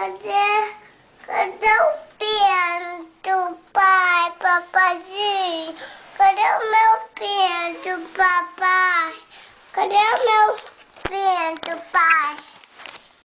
cadê, cadê o pinto, pai, papazinho? Cadê o meu pinto, papai? Cadê o meu